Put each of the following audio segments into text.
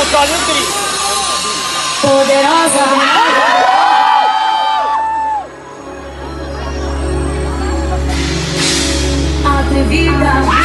controle o grito. Poderosa. Atrevida.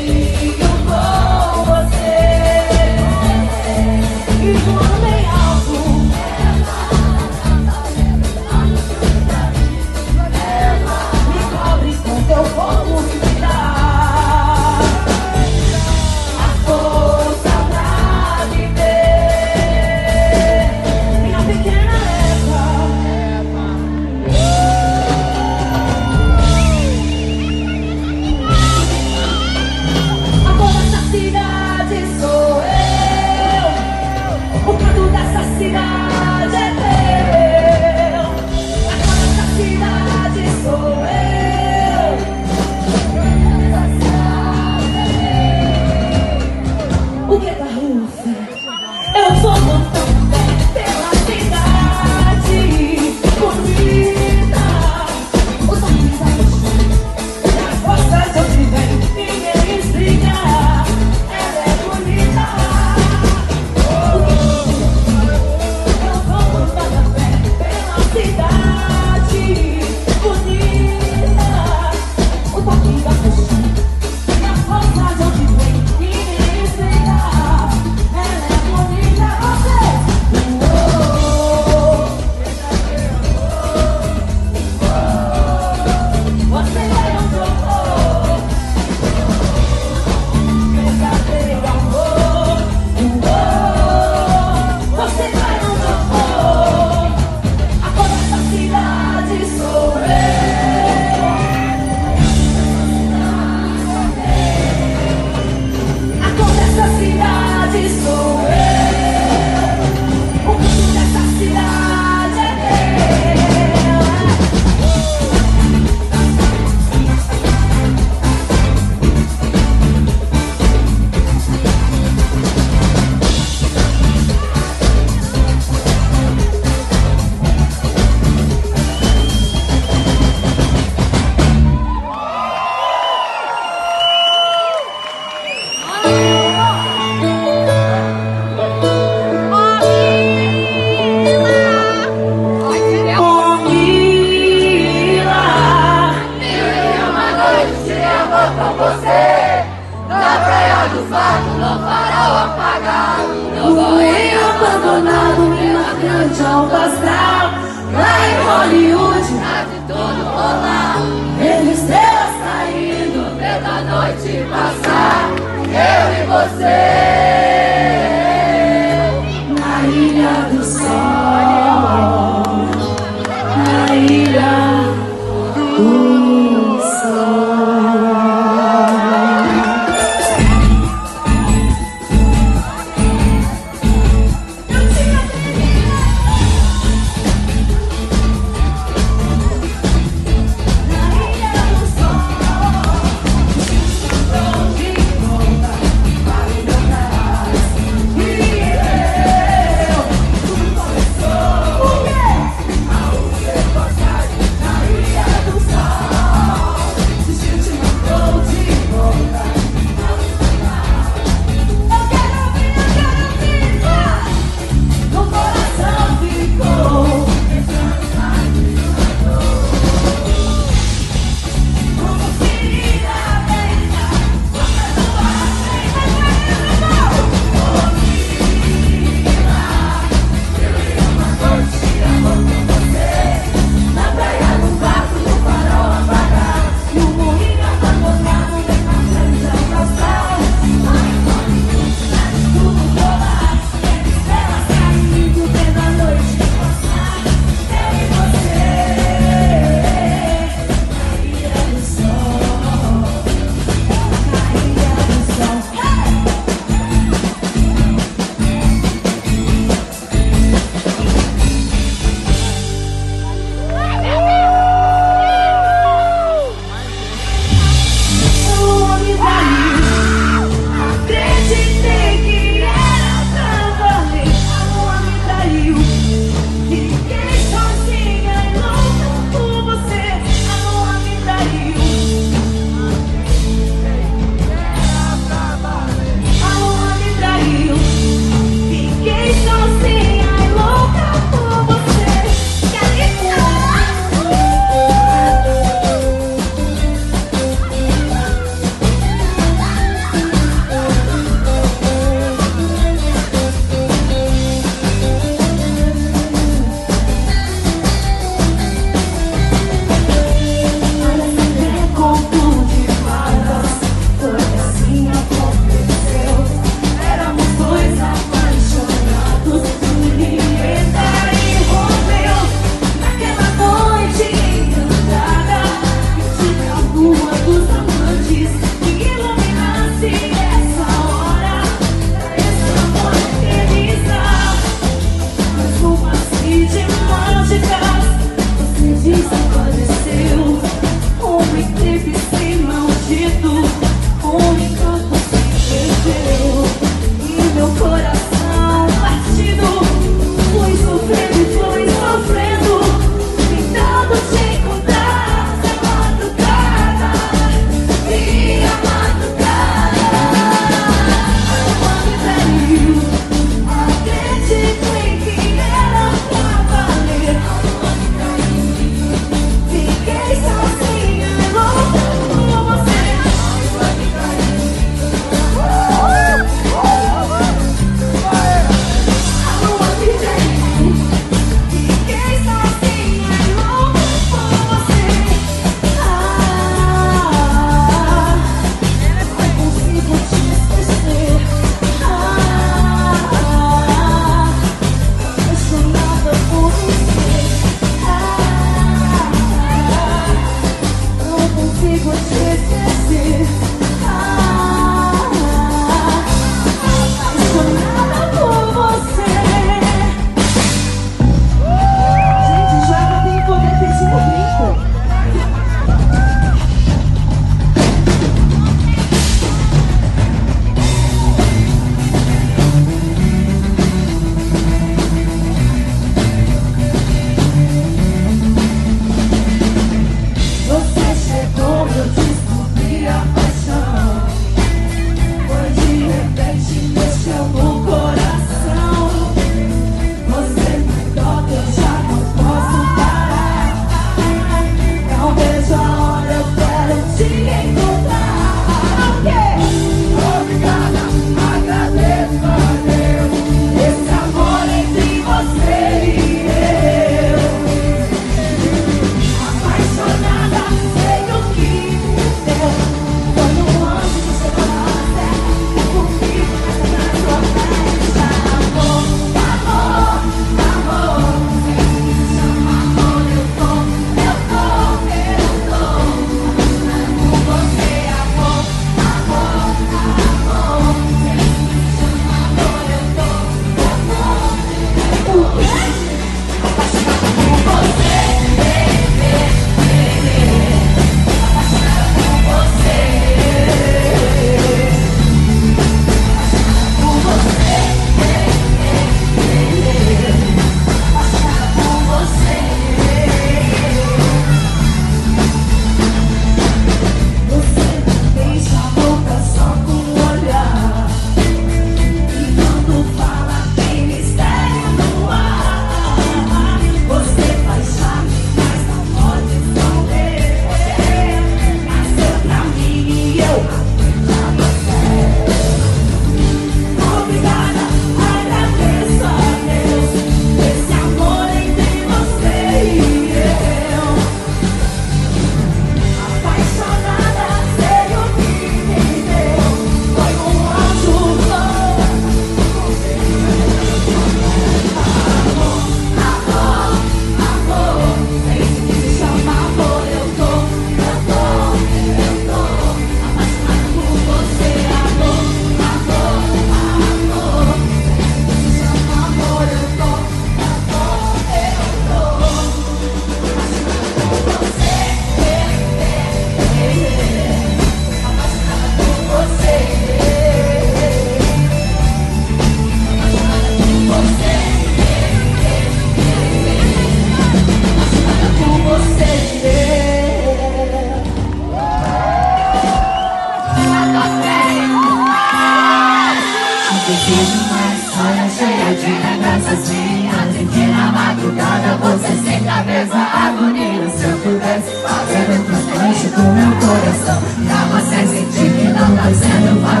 no coração Pra você sentir que não tá sendo vazio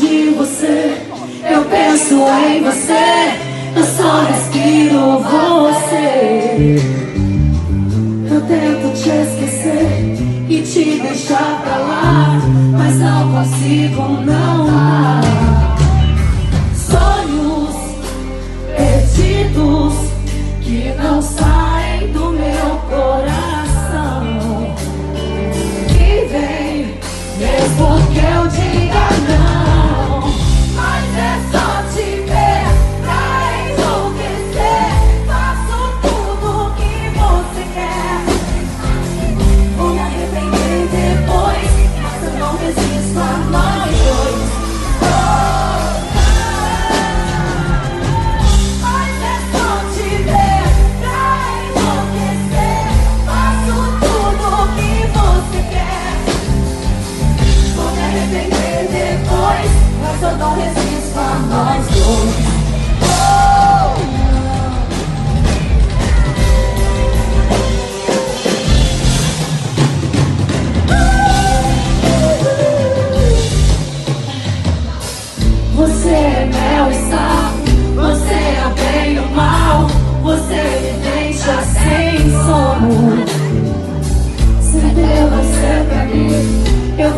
de você. Eu penso em você Eu só respiro você. Eu tento te esquecer E te deixar pra lá Mas não consigo não mais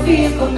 fico.